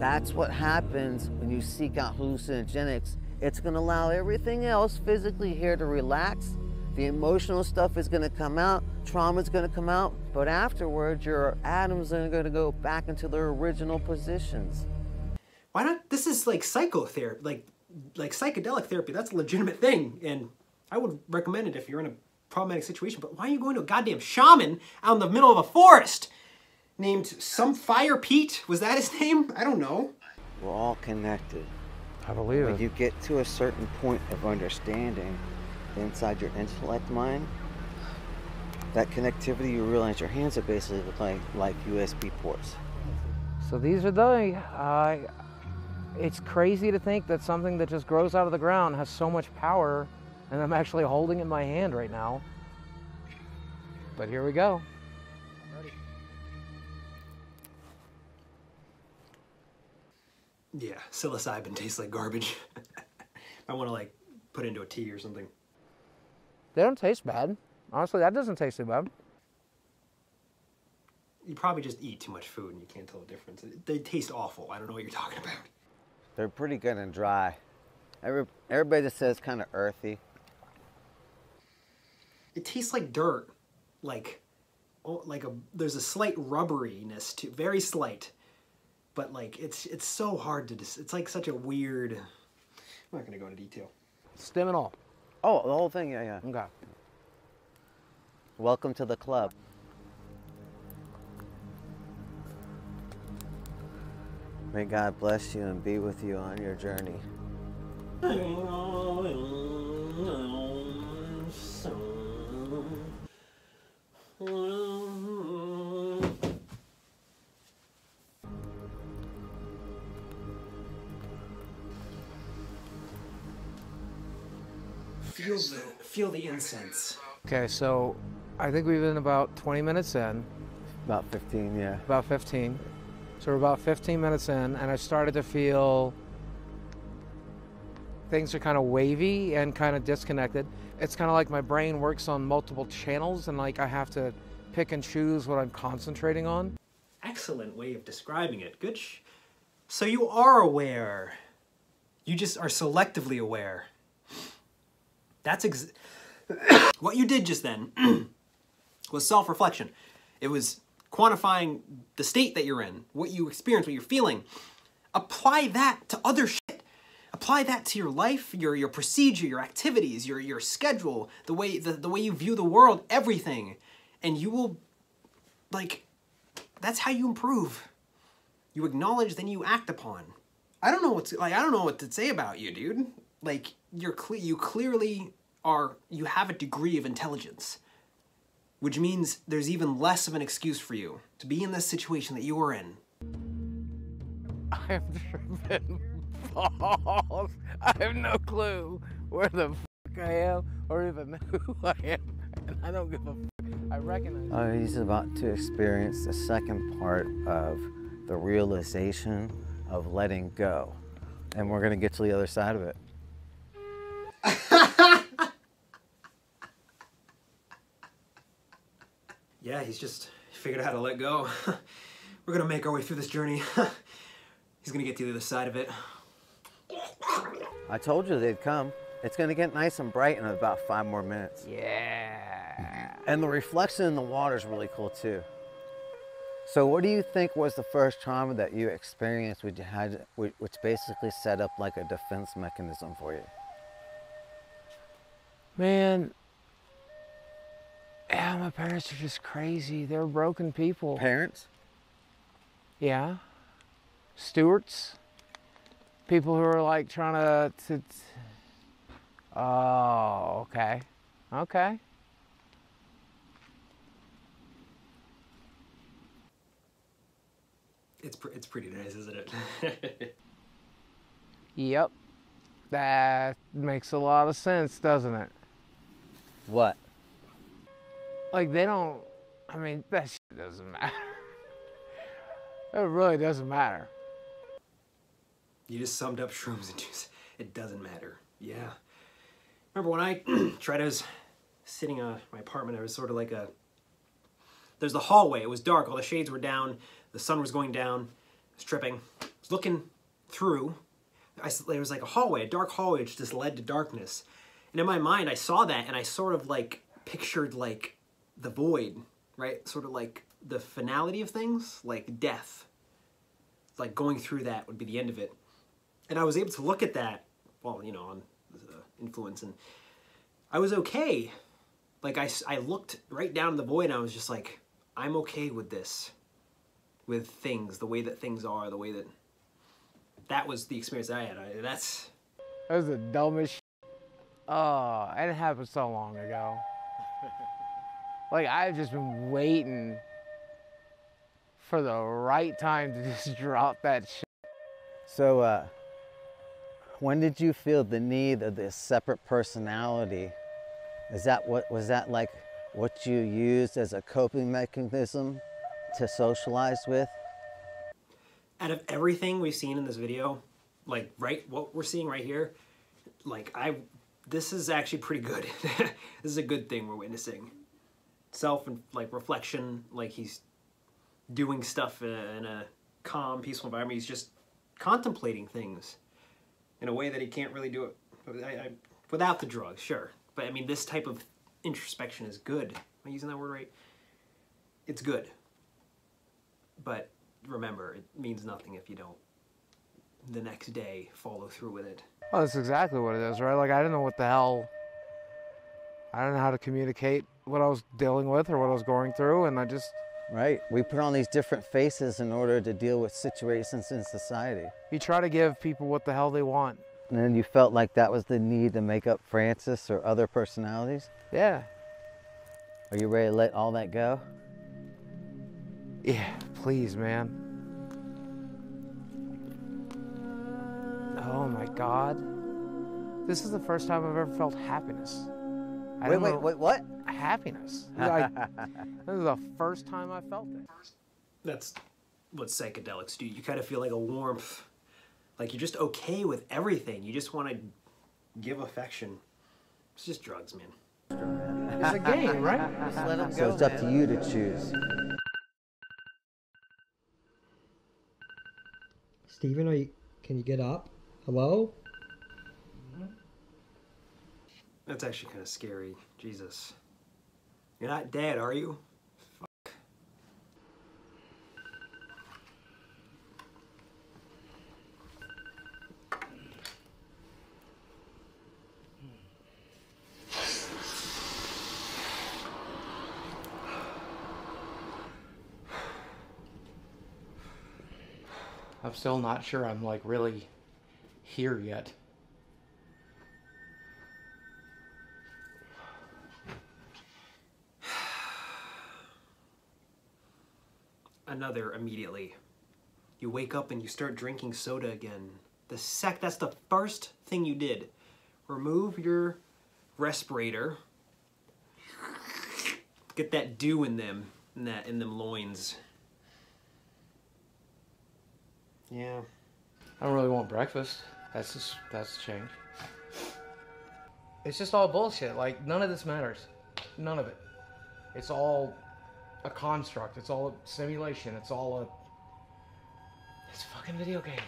That's what happens when you seek out hallucinogenics. It's going to allow everything else physically here to relax. The emotional stuff is going to come out, trauma is going to come out, but afterwards your atoms are going to go back into their original positions. Why not? This is like psychotherapy, like like psychedelic therapy. That's a legitimate thing, and I would recommend it if you're in a problematic situation. But why are you going to a goddamn shaman out in the middle of a forest named some Fire Pete? Was that his name? I don't know. We're all connected. I believe When it. you get to a certain point of understanding inside your intellect mind, that connectivity, you realize your hands are basically like, like USB ports. So these are the. Uh, it's crazy to think that something that just grows out of the ground has so much power, and I'm actually holding it in my hand right now. But here we go. Yeah, psilocybin tastes like garbage. I want to like put into a tea or something. They don't taste bad. Honestly, that doesn't taste too bad. You probably just eat too much food and you can't tell the difference. They taste awful. I don't know what you're talking about. They're pretty good and dry. Every, everybody just says kind of earthy. It tastes like dirt, like, oh, like a. There's a slight rubberiness to, very slight, but like it's it's so hard to. Dis, it's like such a weird. I'm not gonna go into detail. Stem and all. Oh, the whole thing, yeah, yeah. Okay. Welcome to the club. May God bless you and be with you on your journey. the feel the incense. Okay, so I think we've been about 20 minutes in, About 15, yeah. about 15. So we're about 15 minutes in, and I started to feel things are kind of wavy and kind of disconnected. It's kind of like my brain works on multiple channels, and like I have to pick and choose what I'm concentrating on. Excellent way of describing it. Good. Sh- so you are aware. You just are selectively aware. That's ex- what you did just then was self-reflection. It was quantifying the state that you're in, what you experience, what you're feeling. Apply that to other shit. Apply that to your life, your your procedure, your activities, your your schedule, the way the, the way you view the world, everything. And you will like that's how you improve. You acknowledge, then you act upon. I don't know what's like. I don't know what to say about you, dude. Like you're cle- you clearly are. You have a degree of intelligence, which means there's even less of an excuse for you to be in this situation that you are in. I have driven balls. I have no clue where the fuck I am or even who I am, and I don't give a fuck. I recognize. Oh, he's about to experience the second part of the realization of letting go. And we're going to get to the other side of it. Yeah, he's just figured out how to let go. We're gonna make our way through this journey. he's gonna get to the other side of it. I told you they'd come. It's going to get nice and bright in about five more minutes. Yeah. And the reflection in the water is really cool too. So, what do you think was the first trauma that you experienced, which you had, which which basically set up like a defense mechanism for you? Man. Yeah, my parents are just crazy. They're broken people. Parents? Yeah. Stewards. People who are like trying to. to oh, okay. Okay. It's pr- it's pretty nice, isn't it? Yep. That makes a lot of sense, doesn't it? What? Like, they don't. I mean, that shit doesn't matter. it really doesn't matter. You just summed up shrooms and juice. It doesn't matter. Yeah. Remember when I tried, I was sitting in my apartment, I was sort of like a. There's the hallway, it was dark, all the shades were down, the sun was going down. I was tripping. I was looking through. I, s- there was like a hallway, a dark hallway, which just led to darkness. And in my mind, I saw that, and I sort of like pictured like the void, right? Sort of like the finality of things, like death. Like going through that would be the end of it. And I was able to look at that, well, you know, on uh, influence, and I was okay. Like I, I looked right down the void, and I was just like, I'm okay with this, with things, the way that things are, the way that. That was the experience that I had. I, that's That was the dumbest. Sh- oh, it happened so long ago. like I've just been waiting for the right time to just drop that shit. So, uh, when did you feel the need of this separate personality? Is that what was that like? What you used as a coping mechanism to socialize with? out of everything we've seen in this video, like right what we're seeing right here, like I this is actually pretty good. this is a good thing we're witnessing. Self and like reflection, like he's doing stuff in a, in a calm, peaceful environment. He's just contemplating things in a way that he can't really do it I, I, without the drugs, sure. But I mean, this type of introspection is good. Am I using that word right? It's good. But remember, it means nothing if you don't the next day follow through with it. Oh, that's exactly what it is, right? Like I didn't know what the hell. I didn't know how to communicate what I was dealing with or what I was going through, and I just Right? We put on these different faces in order to deal with situations in society. you try to give people what the hell they want. And then you felt like that was the need to make up Francis or other personalities? Yeah. Are you ready to let all that go? Yeah, please, man. Oh my god. This is the first time I've ever felt happiness. I Wait, wait, wait, what? Happiness. I- this is the first time I felt it. That's what psychedelics do. You kind of feel like a warmth, like you're just okay with everything. You just want to give affection. It's just drugs, man. It's a game, right? Just let him so it's up to you to choose. Steven, are you, can you get up? Hello? That's actually kind of scary. Jesus. You're not dead, are you? Fuck. I'm still not sure I'm like really here yet. Another immediately. You wake up and you start drinking soda again. The sec that's the first thing you did. Remove your respirator. Get that dew in them, in that in them loins. Yeah. I don't really want breakfast. That's just that's a change. It's just all bullshit. Like none of this matters. None of it. It's all a construct. It's all a simulation. It's all a it's a fucking video game.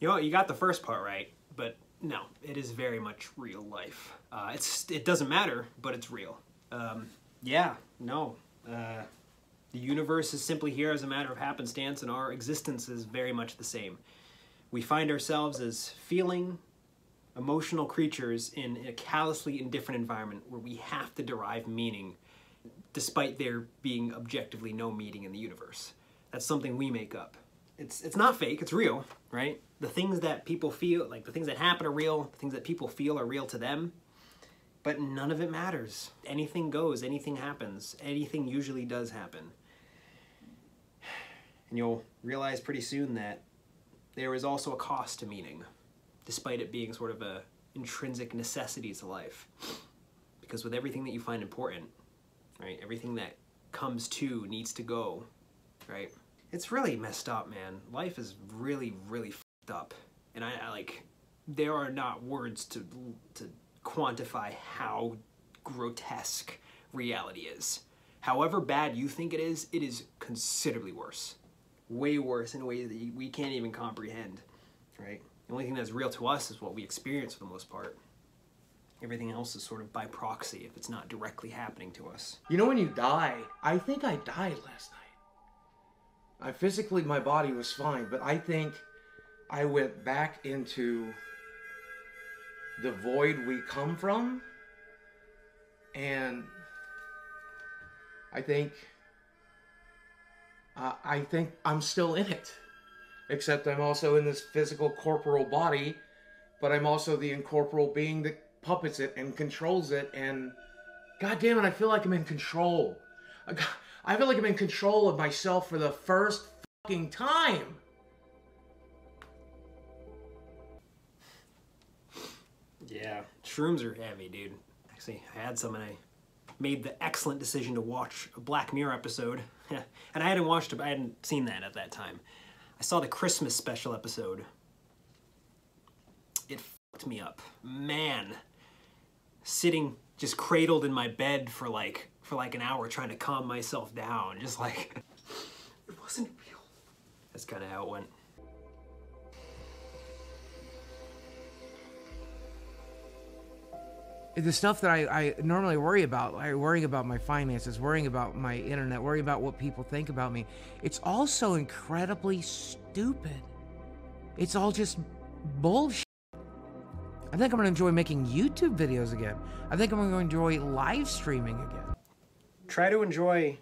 You know, you got the first part right, but no, it is very much real life. Uh, it's it doesn't matter, but it's real. Um, yeah, no. Uh, the universe is simply here as a matter of happenstance, and our existence is very much the same. We find ourselves as feeling, emotional creatures in a callously indifferent environment where we have to derive meaning, despite there being objectively no meaning in the universe. That's something we make up. It's it's not fake. It's real, right? The things that people feel, like the things that happen, are real. The things that people feel are real to them. But none of it matters. Anything goes. Anything happens. Anything usually does happen. And you'll realize pretty soon that there is also a cost to meaning, despite it being sort of a intrinsic necessity to life. Because with everything that you find important, right, everything that comes to needs to go, right? It's really messed up, man. Life is really, really fucked up, and I, I like. There are not words to to quantify how grotesque reality is. However bad you think it is, it is considerably worse. Way worse in ways that we can't even comprehend, right? The only thing that's real to us is what we experience for the most part. Everything else is sort of by proxy if it's not directly happening to us. You know when you die, I think I died last night. I physically my body was fine, but I think I went back into the void we come from and I think uh, I think I'm still in it. Except I'm also in this physical corporal body, but I'm also the incorporeal being that puppets it and controls it and god damn it, I feel like I'm in control. I I feel like I'm in control of myself for the first fucking time. Yeah, shrooms are heavy, dude. Actually, I had some and I made the excellent decision to watch a Black Mirror episode. and I hadn't watched it, I hadn't seen that at that time. I saw the Christmas special episode. It fucked me up. Man, sitting just cradled in my bed for like for like an hour trying to calm myself down, just like it wasn't real. That's kind of how it went. The stuff that I, I normally worry about, like worrying about my finances, worrying about my internet, worrying about what people think about me, it's all so incredibly stupid. It's all just bullshit. I think I'm gonna enjoy making YouTube videos again. I think I'm gonna enjoy live streaming again. Try to enjoy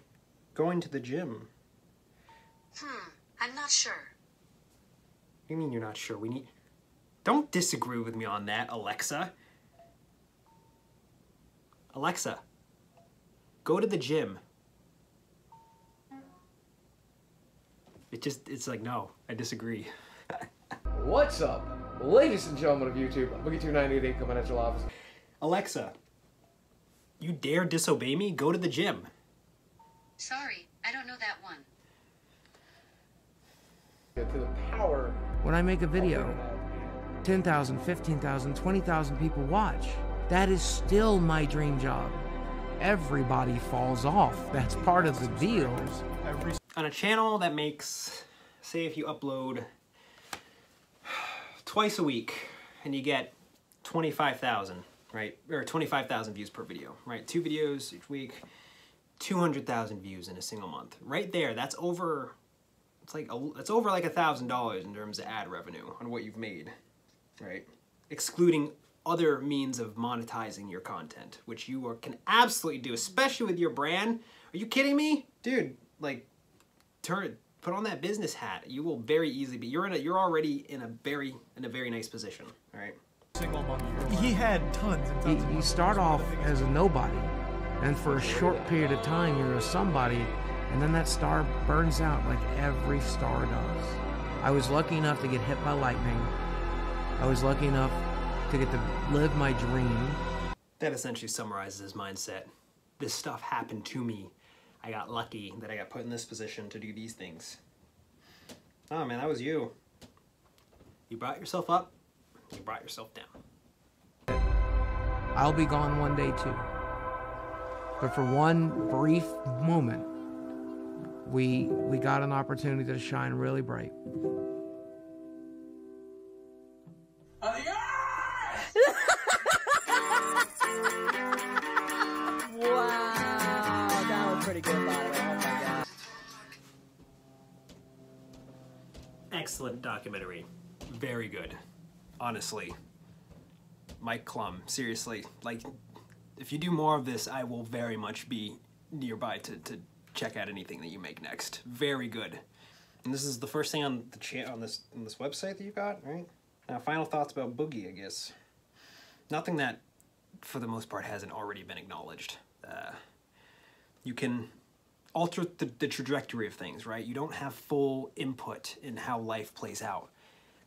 going to the gym. Hmm, I'm not sure. What do you mean you're not sure? We need. Don't disagree with me on that, Alexa. Alexa, go to the gym. It just, it's like, no, I disagree. What's up, ladies and gentlemen of YouTube? Boogie2988 coming at your office. Alexa, you dare disobey me? Go to the gym. Sorry, I don't know that one. to the power. When I make a video, 10,000, 15,000, 20,000 people watch. That is still my dream job. Everybody falls off. That's part of the deal. on a channel that makes, say if you upload twice a week and you get 25,000, right? Or 25,000 views per video, right? Two videos each week, 200,000 views in a single month. Right there, that's over, it's like, a, it's over like a thousand dollars in terms of ad revenue on what you've made, right? Excluding other means of monetizing your content, which you are, can absolutely do, especially with your brand. Are you kidding me? Dude, like, turn put on that business hat you will very easily be you're in a you're already in a very in a very nice position all right He had tons and You, tons. of you money. start off as a nobody, and for a short period of time, you're a somebody, and then that star burns out like every star does. I was lucky enough to get hit by lightning. I was lucky enough to get to live my dream. that essentially summarizes his mindset this stuff happened to me i got lucky that i got put in this position to do these things oh man that was you you brought yourself up you brought yourself down I'll be gone one day too. But for one brief moment, we we got an opportunity to shine really bright. Excellent documentary. Very good. Honestly. Mike klum seriously like if you do more of this i will very much be nearby to, to check out anything that you make next. Very good. And this is the first thing on the cha- on this on this website that you got right? Now final thoughts about boogie i guess. Nothing that for the most part hasn't already been acknowledged. Uh, you can alter the, the trajectory of things, right? You don't have full input in how life plays out,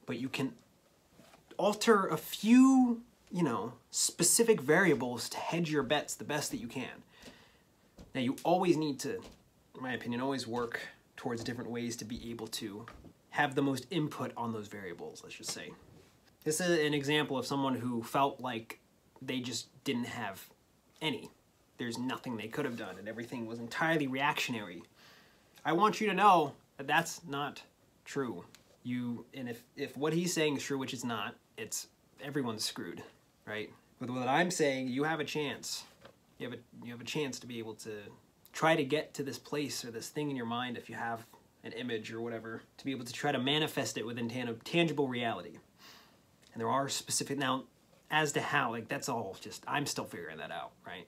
but you can alter a few, you know, specific variables to hedge your bets the best that you can. Now, you always need to, in my opinion, always work towards different ways to be able to have the most input on those variables, let's just say. This is an example of someone who felt like they just didn't have any there's nothing they could have done and everything was entirely reactionary. I want you to know that That's not true. You and if if what he's saying is true, which it's not, it's everyone's screwed, right? With what I'm saying, you have a chance. You have a you have a chance to be able to try to get to this place or this thing in your mind if you have an image or whatever to be able to try to manifest it within tan- tangible reality. And there are specific now as to how like that's all just I'm still figuring that out, right?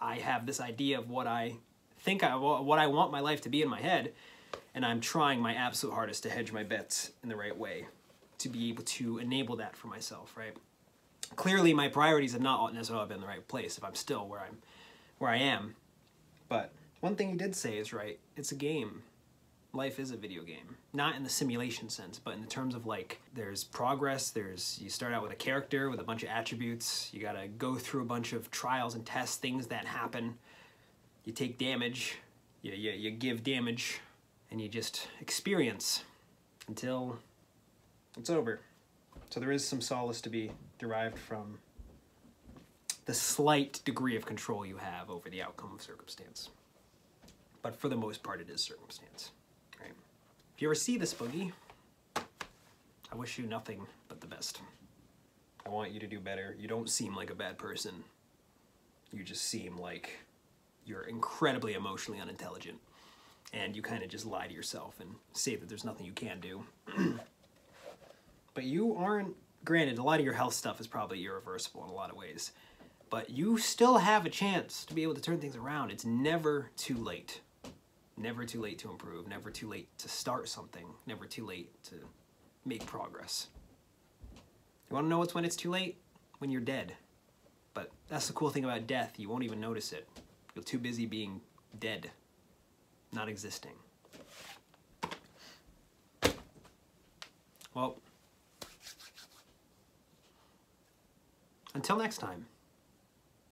I have this idea of what I think I what I want my life to be in my head and I'm trying my absolute hardest to hedge my bets in the right way to be able to enable that for myself, right? Clearly my priorities have not necessarily been in the right place if I'm still where I'm where I am. But one thing he did say is right, it's a game life is a video game. Not in the simulation sense, but in the terms of like there's progress, there's you start out with a character with a bunch of attributes, you gotta go through a bunch of trials and tests, things that happen. You take damage, you, you, you give damage, and you just experience until it's over. So there is some solace to be derived from the slight degree of control you have over the outcome of circumstance. But for the most part, it is circumstance. If you ever see this boogie, I wish you nothing but the best. I want you to do better. You don't seem like a bad person. You just seem like you're incredibly emotionally unintelligent. And you kind of just lie to yourself and say that there's nothing you can do. but you aren't, granted, a lot of your health stuff is probably irreversible in a lot of ways. But you still have a chance to be able to turn things around. It's never too late. Never too late to improve, never too late to start something, never too late to make progress. You want to know what's when it's too late? When you're dead. But that's the cool thing about death, you won't even notice it. You're too busy being dead, not existing. Well, until next time.